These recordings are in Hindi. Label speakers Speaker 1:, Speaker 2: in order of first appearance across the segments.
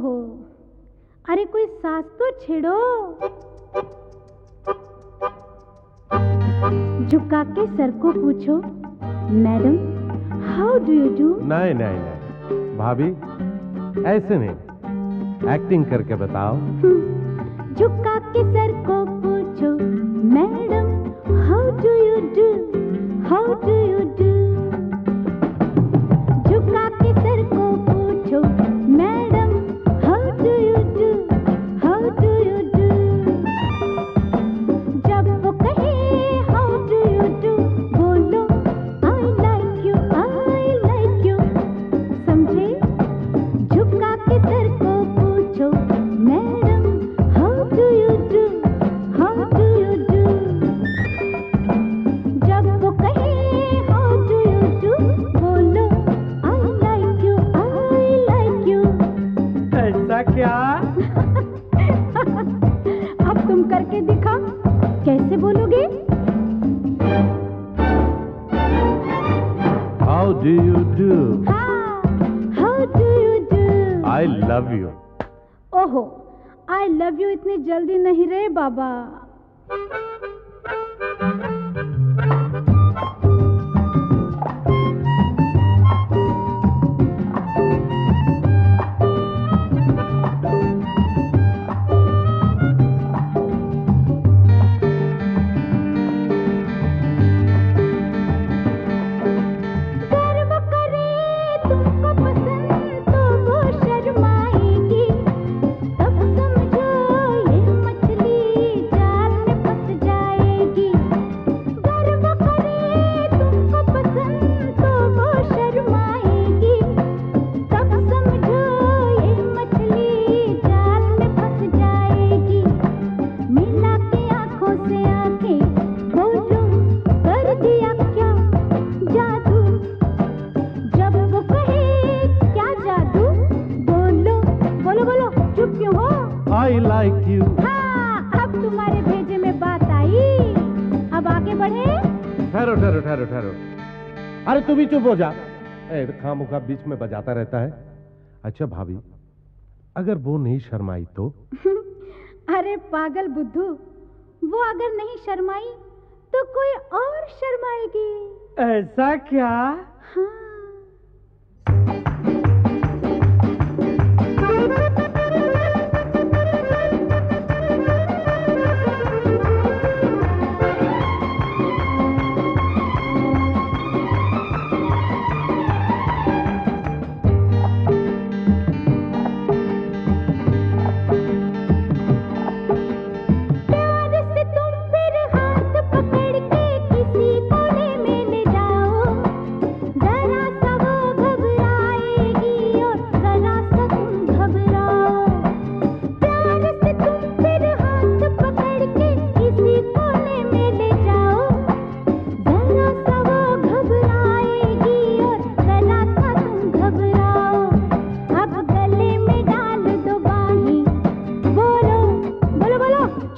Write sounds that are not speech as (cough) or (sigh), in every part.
Speaker 1: ओहो अरे कोई सास तो छेड़ो। झुका के सर को पूछो madam how do you do
Speaker 2: नहीं नहीं नहीं। भाभी ऐसे नहीं। एक्टिंग करके बताओ।
Speaker 1: झुका के सर को हाउ डू यू डू हाँ how do you do
Speaker 2: I love you
Speaker 1: ओहो आई लव यू इतनी जल्दी नहीं रे बाबा
Speaker 2: आई लाइक यू
Speaker 1: हाँ अब तुम्हारे भेजे में बात आई। अब आगे बढ़े।
Speaker 2: ठहरो ठहरो ठहरो ठहरो। अरे तू भी चुप हो जा। ए खाम खा बीच में बजाता रहता है। अच्छा भाभी अगर वो नहीं शर्माई तो? (laughs)
Speaker 1: अरे पागल बुद्धू वो अगर नहीं शर्माई तो कोई और शर्माएगी।
Speaker 3: ऐसा क्या?
Speaker 1: हाँ।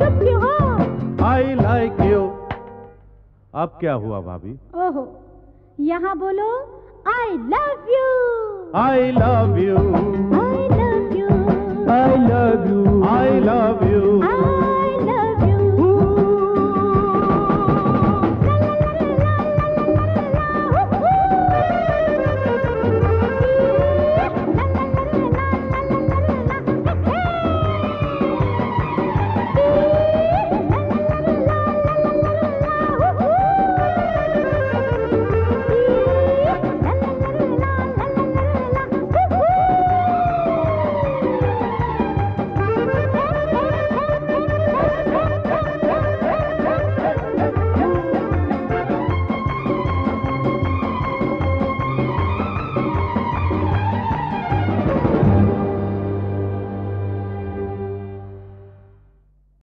Speaker 1: चुप क्यों? हो
Speaker 2: आई लाइक यू अब क्या हुआ भाभी?
Speaker 1: ओहो यहाँ बोलो I love you
Speaker 2: I love you
Speaker 1: I love you
Speaker 3: I love you